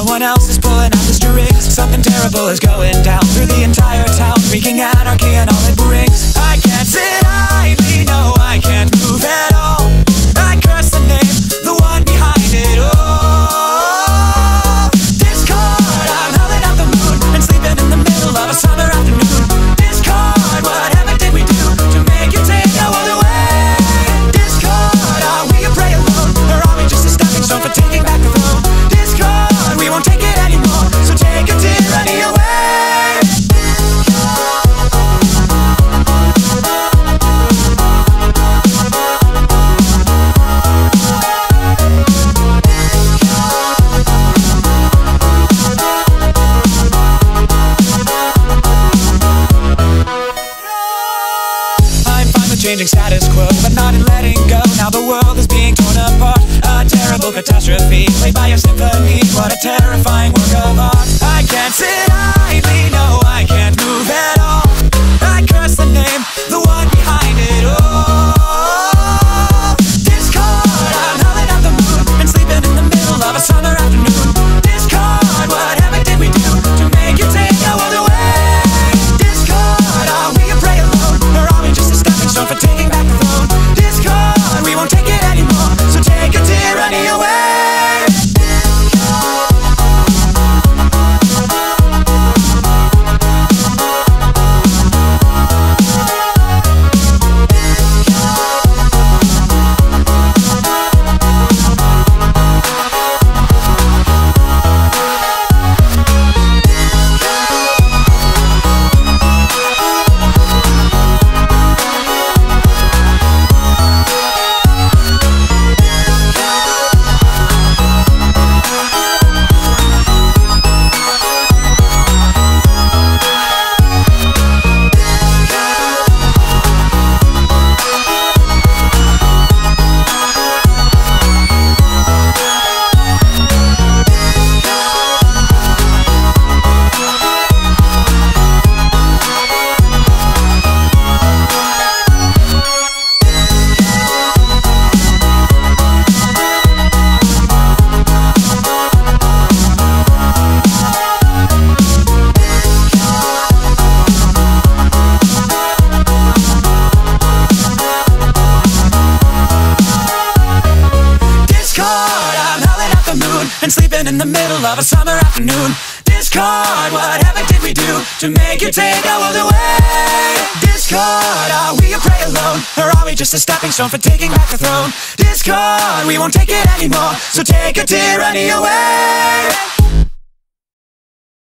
Someone else is pulling out the strings. Something terrible is going down Through the entire town. Wreaking anarchy and all it brings changing status quo, but not in letting go. Now the world is being torn apart. A terrible catastrophe, played by a symphony. What a terrifying in the middle of a summer afternoon. Discord, what heaven did we do to make you take our world away? Discord, are we a prey alone, or are we just a stepping stone for taking back the throne? Discord, we won't take it anymore, so take a tyranny away.